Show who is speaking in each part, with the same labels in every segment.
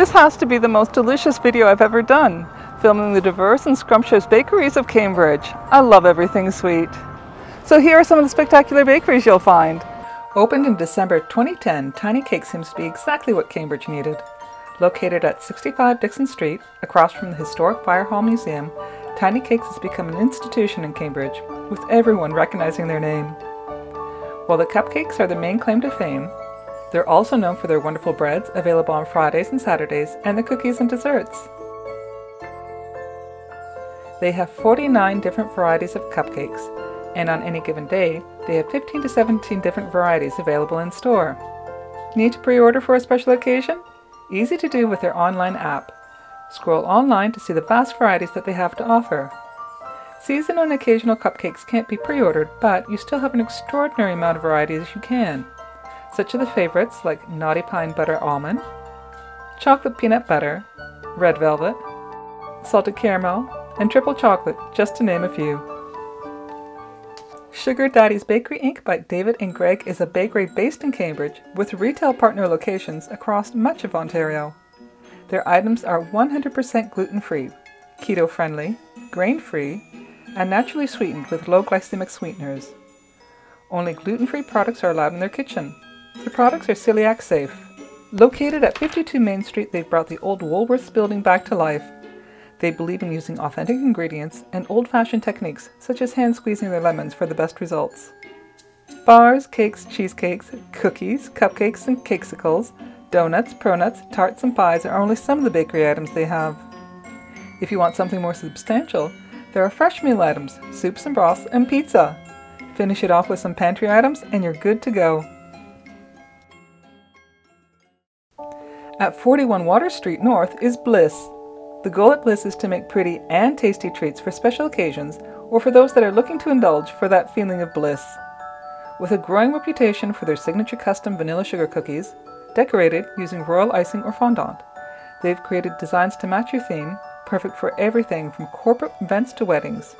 Speaker 1: This has to be the most delicious video I've ever done, filming the diverse and scrumptious bakeries of Cambridge. I love everything sweet. So here are some of the spectacular bakeries you'll find. Opened in December 2010, Tiny Cake seems to be exactly what Cambridge needed. Located at 65 Dickson Street, across from the historic Fire Hall Museum, Tiny Cakes has become an institution in Cambridge, with everyone recognizing their name. While the cupcakes are the main claim to fame, they're also known for their wonderful breads, available on Fridays and Saturdays, and the cookies and desserts. They have 49 different varieties of cupcakes, and on any given day, they have 15 to 17 different varieties available in store. Need to pre-order for a special occasion? Easy to do with their online app. Scroll online to see the vast varieties that they have to offer. Seasonal and occasional cupcakes can't be pre-ordered, but you still have an extraordinary amount of varieties you can. Such are the favorites like Naughty Pine Butter Almond, Chocolate Peanut Butter, Red Velvet, Salted Caramel, and Triple Chocolate, just to name a few. Sugar Daddies Bakery Inc. by David and Greg is a bakery based in Cambridge with retail partner locations across much of Ontario. Their items are 100% gluten-free, keto-friendly, grain-free, and naturally sweetened with low glycemic sweeteners. Only gluten-free products are allowed in their kitchen. The products are celiac safe. Located at 52 Main Street, they've brought the old Woolworths building back to life they believe in using authentic ingredients and old-fashioned techniques such as hand squeezing their lemons for the best results. Bars, cakes, cheesecakes, cookies, cupcakes, and cakesicles, donuts, pronuts, tarts, and pies are only some of the bakery items they have. If you want something more substantial, there are fresh meal items, soups and broths, and pizza. Finish it off with some pantry items and you're good to go. At 41 Water Street North is Bliss, the goal at Bliss is to make pretty and tasty treats for special occasions or for those that are looking to indulge for that feeling of bliss. With a growing reputation for their signature custom vanilla sugar cookies, decorated using royal icing or fondant, they've created designs to match your theme, perfect for everything from corporate events to weddings.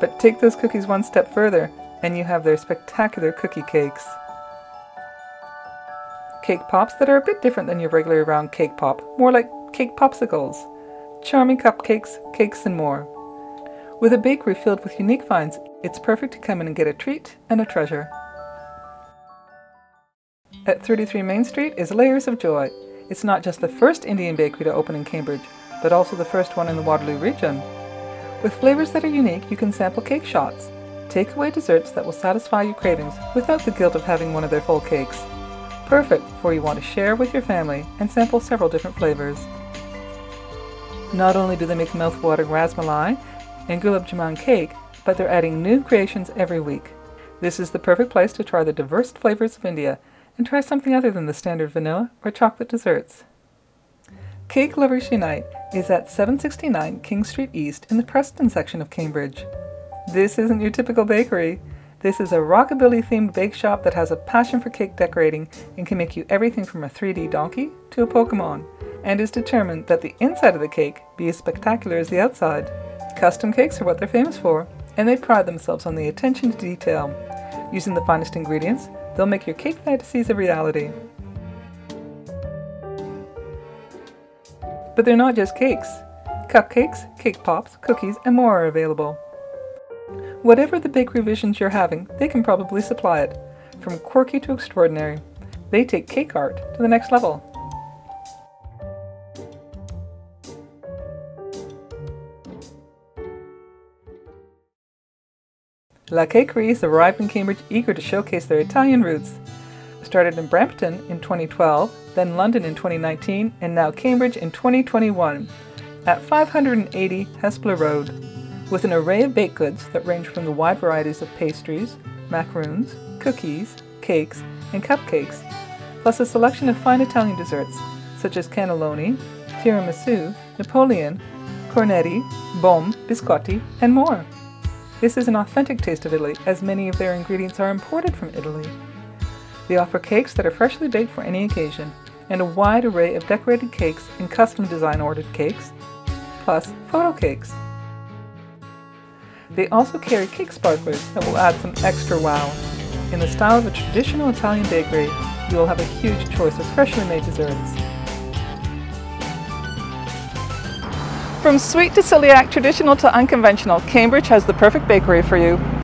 Speaker 1: But take those cookies one step further, and you have their spectacular cookie cakes cake pops that are a bit different than your regular round cake pop, more like cake popsicles, charming cupcakes, cakes, and more. With a bakery filled with unique finds, it's perfect to come in and get a treat and a treasure. At 33 Main Street is Layers of Joy. It's not just the first Indian bakery to open in Cambridge, but also the first one in the Waterloo region. With flavors that are unique, you can sample cake shots, takeaway desserts that will satisfy your cravings without the guilt of having one of their full cakes. Perfect for you want to share with your family and sample several different flavors. Not only do they make mouthwatering rasmalai and gulab jamun cake, but they're adding new creations every week. This is the perfect place to try the diverse flavors of India and try something other than the standard vanilla or chocolate desserts. Cake Lovers Unite is at 769 King Street East in the Preston section of Cambridge. This isn't your typical bakery. This is a rockabilly themed bake shop that has a passion for cake decorating and can make you everything from a 3D donkey to a Pokemon, and is determined that the inside of the cake be as spectacular as the outside. Custom cakes are what they're famous for, and they pride themselves on the attention to detail. Using the finest ingredients, they'll make your cake fantasies a reality. But they're not just cakes. Cupcakes, cake pops, cookies, and more are available. Whatever the big revisions you're having, they can probably supply it. From quirky to extraordinary. They take cake art to the next level. La Cakery's has arrived in Cambridge eager to showcase their Italian roots. Started in Brampton in 2012, then London in 2019, and now Cambridge in 2021 at 580 Hespeler Road with an array of baked goods that range from the wide varieties of pastries, macaroons, cookies, cakes, and cupcakes, plus a selection of fine Italian desserts such as cannelloni, tiramisu, Napoleon, cornetti, bombe, biscotti, and more. This is an authentic taste of Italy, as many of their ingredients are imported from Italy. They offer cakes that are freshly baked for any occasion, and a wide array of decorated cakes and custom design ordered cakes, plus photo cakes. They also carry cake sparklers that will add some extra wow. In the style of a traditional Italian bakery, you will have a huge choice of freshly made desserts. From sweet to celiac, traditional to unconventional, Cambridge has the perfect bakery for you.